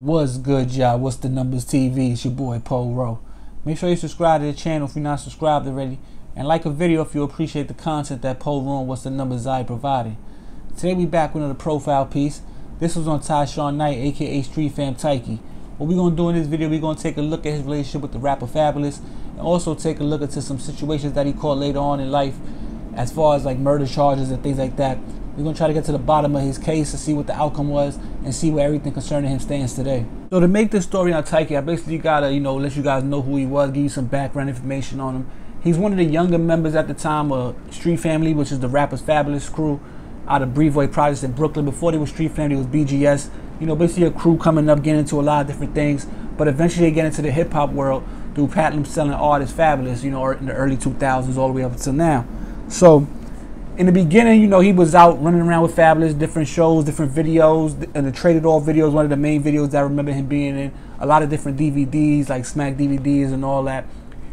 What's good, y'all? What's the numbers TV? It's your boy Poe Rowe. Make sure you subscribe to the channel if you're not subscribed already, and like a video if you appreciate the content that Poe Rowe and What's the Numbers I provided. Today we back with another profile piece. This was on Tyshawn Knight, aka Street Fam Tyke. What we're gonna do in this video, we're gonna take a look at his relationship with the rapper Fabolous, and also take a look into some situations that he caught later on in life, as far as like murder charges and things like that. We're gonna try to get to the bottom of his case to see what the outcome was and see where everything concerning him stands today. So to make this story on Tyke, I basically gotta, you know, let you guys know who he was, give you some background information on him. He's one of the younger members at the time of Street Family, which is the rappers Fabolous crew out of Breevort Projects in Brooklyn. Before they were Street Family, it was BGS. You know, basically a crew coming up, getting into a lot of different things. But eventually they get into the hip hop world through Platinum selling artists Fabolous, you know, in the early 2000s all the way up until now. So in the beginning, you know, he was out running around with Fabolous, different shows, different videos, and the Trade It All videos, one of the main videos that I remember him being in. A lot of different DVDs, like Smack DVDs and all that.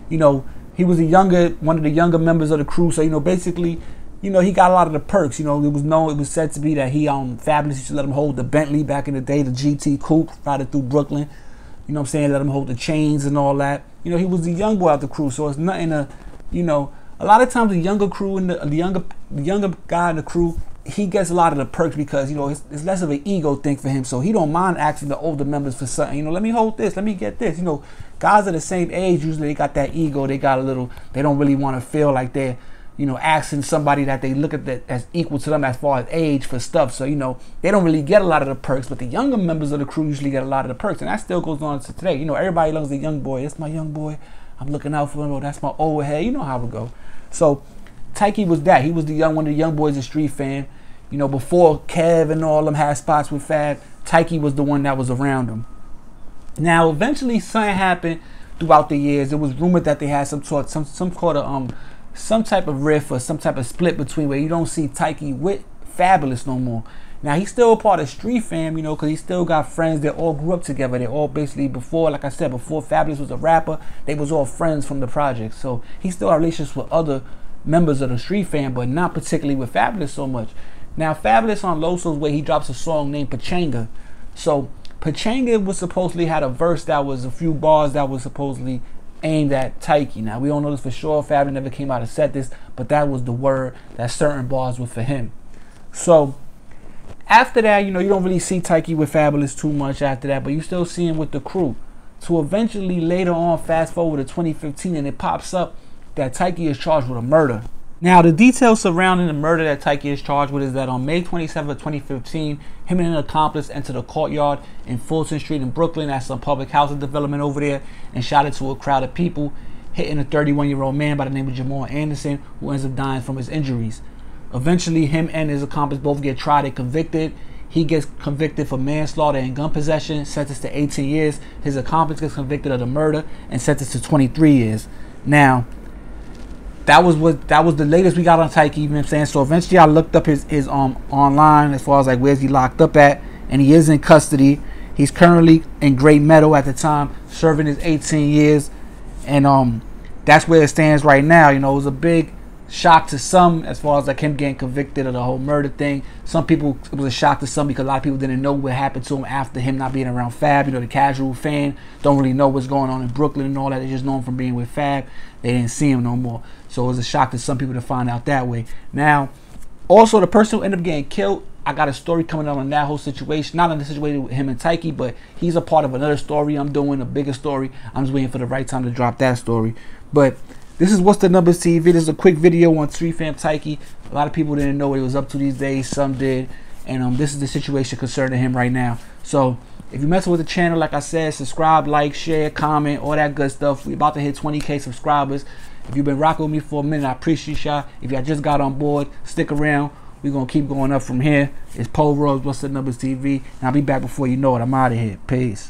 You know, he was a younger, one of the younger members of the crew. So, you know, basically, you know, he got a lot of the perks. You know, it was known, it was said to be that he um Fabolous used to let him hold the Bentley back in the day, the GT Coupe, riding through Brooklyn. You know what I'm saying? Let him hold the chains and all that. You know, he was the young boy out the crew, so it's nothing to, you know, a lot of times the younger crew and the, the younger the younger guy in the crew he gets a lot of the perks because you know it's, it's, less of an ego thing for him. So he don't mind asking the older members for something. You know let me hold this let me get this. You know guys are the same age usually they got that ego. They got a little they don't really want to feel like they're you know asking somebody that they look at that as equal to them as far as age for stuff. So you know they don't really get a lot of the perks but the younger members of the crew usually get a lot of the perks. And that still goes on to today. You know everybody loves the young boy. It's my young boy i'm looking out for him oh that's my old head you know how it go so Tyke was that. He was the young one of the young boys in Street Fam. You know, before Kev and all them had spots with Fab, Tyke was the one that was around him. Now, eventually, something happened throughout the years. It was rumored that they had some sort, some some sort of um, some type of riff or some type of split between where you don't see Tyke with Fabolous no more. Now he's still part of Street Fam, you know, because he still got friends that all grew up together. They all basically before, like I said, before Fabolous was a rapper, they was all friends from the project. So he still had relationships with other members of the Street Fam, but not particularly with Fabolous so much. Now Fabolous on Loso's way, he drops a song named Pachanga. So Pachanga was supposedly had a verse that was a few bars that was supposedly aimed at Tyke. Now we don't know this for sure. Fabolous never came out and said this, but that was the word that certain bars were for him. So after that, you know, you don't really see Tyke with Fabolous too much after that, but you still see him with the crew. So eventually, later on, fast forward to 2015, and it pops up that Tyke is charged with a murder. Now, the details surrounding the murder that Tyke is charged with is that on May 27, 2015, him and an accomplice entered a courtyard in Fulton Street in Brooklyn at some public housing development over there and shot into a crowd of people, hitting a 31 year old man by the name of Jamal Anderson, who ends up dying from his injuries. Eventually, him and his accomplice both get tried and convicted. He gets convicted for manslaughter and gun possession, sentenced to 18 years. His accomplice gets convicted of the murder and sentenced to 23 years. Now, that was what that was the latest we got on Tyke, you know I'm saying? So eventually I looked up his his um online as far as like where's he locked up at, and he is in custody. He's currently in Great Meadow at the time, serving his 18 years, and um that's where it stands right now. You know, it was a big shock to some as far as like him getting convicted of the whole murder thing. Some people it was a shock to some because a lot of people didn't know what happened to him after him not being around Fab. You know, the casual fan don't really know what's going on in Brooklyn and all that. They just know him from being with Fab. They didn't see him no more. So it was a shock to some people to find out that way. Now, also the person who ended up getting killed, I got a story coming out on that whole situation. Not on the situation with him and Tyke, but he's a part of another story I'm doing, a bigger story. I'm just waiting for the right time to drop that story. But this is What's the Numbers TV. This is a quick video on Street Fam Tyke. A lot of people didn't know what he was up to these days. Some did. And um, this is the situation concerning him right now. So if you're messing with the channel, like I said, subscribe, like, share, comment, all that good stuff. We're about to hit 20K subscribers. If you've been rocking with me for a minute, I appreciate y'all. If y'all just got on board, stick around. We're going to keep going up from here. It's Poe Rose, What's the Numbers TV. And I'll be back before you know it. I'm out of here. Peace.